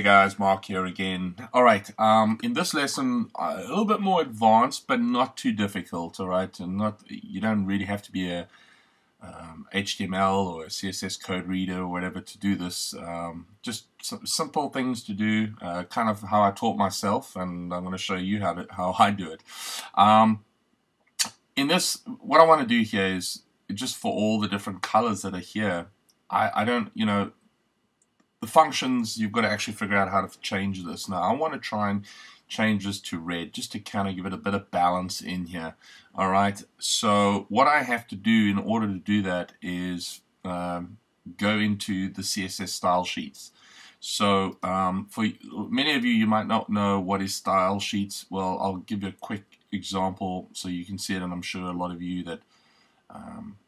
Hey guys, Mark here again. All right, um, in this lesson, a little bit more advanced, but not too difficult. All right, and not you don't really have to be a um, HTML or a CSS code reader or whatever to do this. Um, just some simple things to do, uh, kind of how I taught myself, and I'm going to show you how to, how I do it. Um, in this, what I want to do here is just for all the different colors that are here. I, I don't, you know, the functions, you've got to actually figure out how to change this. Now, I want to try and change this to red just to kind of give it a bit of balance in here. All right, so what I have to do in order to do that is um, go into the CSS style sheets. So um, for many of you, you might not know what is style sheets. Well, I'll give you a quick example so you can see it, and I'm sure a lot of you that um,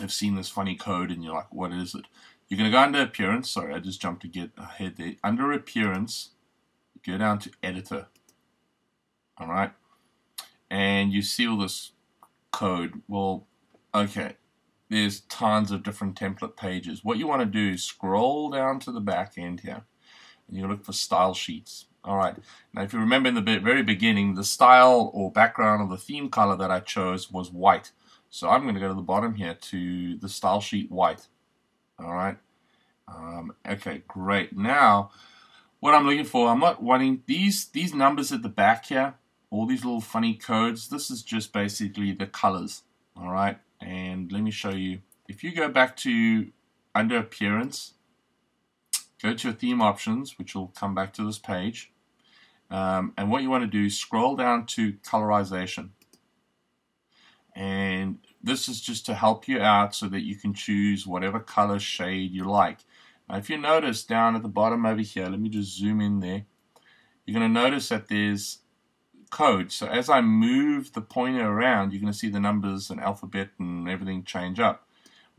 have seen this funny code and you're like, what is it? You're going to go under appearance. Sorry, I just jumped to get ahead there. Under appearance, go down to editor. All right. And you see all this code. Well, okay. There's tons of different template pages. What you want to do is scroll down to the back end here. And you look for style sheets. All right. Now, if you remember in the very beginning, the style or background of the theme color that I chose was white. So I'm going to go to the bottom here to the style sheet white. All right. Um, okay, great. Now, what I'm looking for, I'm not wanting these these numbers at the back here, all these little funny codes. This is just basically the colors. All right. And let me show you. If you go back to under appearance, go to your theme options, which will come back to this page. Um, and what you want to do is scroll down to colorization. And this is just to help you out so that you can choose whatever color shade you like. Now if you notice down at the bottom over here, let me just zoom in there, you're going to notice that there's code. So as I move the pointer around, you're going to see the numbers and alphabet and everything change up.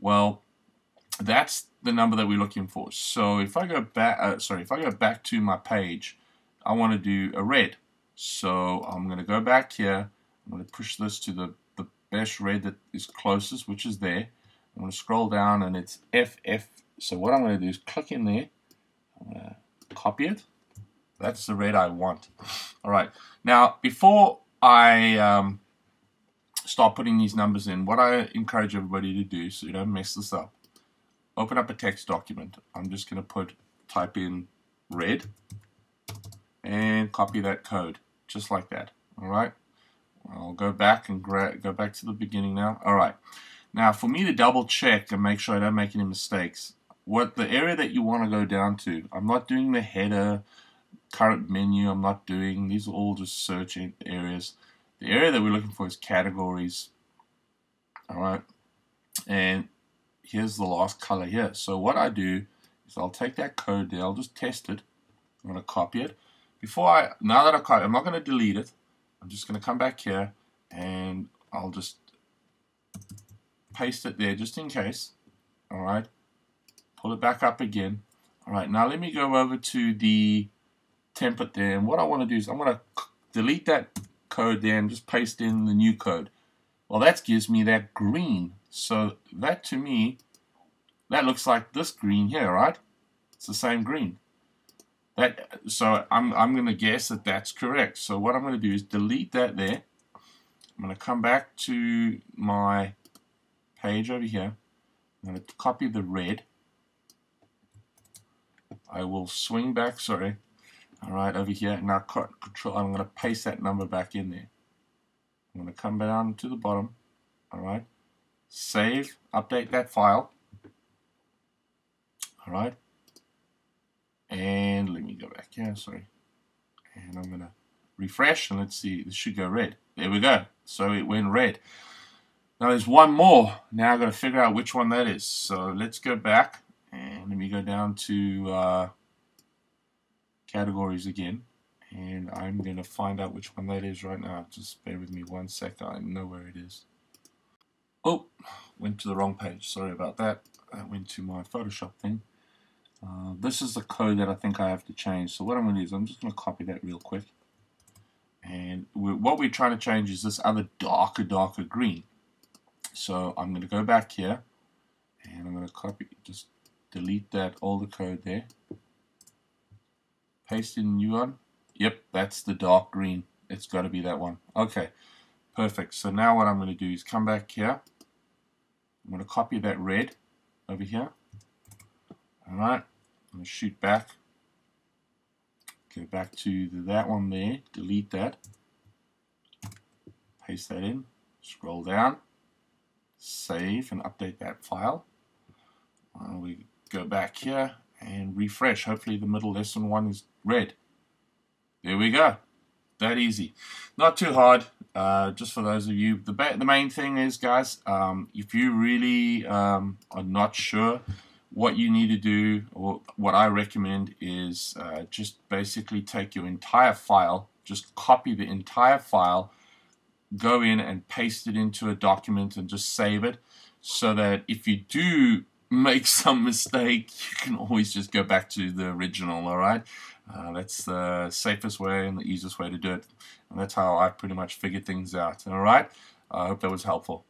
Well, that's the number that we're looking for. So if I go back, uh, sorry, if I go back to my page, I want to do a red. So I'm going to go back here. I'm going to push this to the best red that is closest, which is there. I'm going to scroll down and it's FF. So what I'm going to do is click in there. I'm going to copy it. That's the red I want. All right. Now, before I um, start putting these numbers in, what I encourage everybody to do so you don't mess this up, open up a text document. I'm just going to put, type in red and copy that code just like that. All right. I'll go back and go back to the beginning now. All right. Now, for me to double check and make sure I don't make any mistakes, what the area that you want to go down to, I'm not doing the header, current menu, I'm not doing, these are all just search areas. The area that we're looking for is categories. All right. And here's the last color here. So what I do is I'll take that code there, I'll just test it. I'm going to copy it. Before I, now that I copy, I'm not going to delete it. I'm just going to come back here and I'll just paste it there just in case. Alright, pull it back up again. Alright, now let me go over to the template there and what I want to do is I'm going to delete that code there and just paste in the new code. Well, that gives me that green. So that to me, that looks like this green here, right? It's the same green. That so I'm I'm going to guess that that's correct. So what I'm going to do is delete that there. I'm going to come back to my page over here. I'm going to copy the red. I will swing back. Sorry. All right, over here. Now control. I'm going to paste that number back in there. I'm going to come down to the bottom. All right. Save. Update that file. All right sorry and I'm gonna refresh and let's see this should go red. There we go. So it went red. Now there's one more. Now I've got to figure out which one that is. So let's go back and let me go down to uh, categories again. And I'm going to find out which one that is right now. Just bear with me one second. I know where it is. Oh went to the wrong page. Sorry about that. I went to my Photoshop thing uh, this is the code that I think I have to change. So what I'm going to do is I'm just going to copy that real quick. And we're, what we're trying to change is this other darker, darker green. So I'm going to go back here and I'm going to copy, just delete that older code there. paste in a new one. Yep, that's the dark green. It's got to be that one. Okay, perfect. So now what I'm going to do is come back here. I'm going to copy that red over here. All right, I'm going to shoot back. Go back to that one there, delete that. Paste that in, scroll down, save and update that file. Uh, we go back here and refresh. Hopefully the middle lesson one is red. There we go. That easy. Not too hard. Uh, just for those of you, the the main thing is, guys, um, if you really um, are not sure what you need to do, or what I recommend is uh, just basically take your entire file, just copy the entire file, go in and paste it into a document and just save it so that if you do make some mistake, you can always just go back to the original, all right? Uh, that's the safest way and the easiest way to do it. And that's how I pretty much figured things out, all right? I hope that was helpful.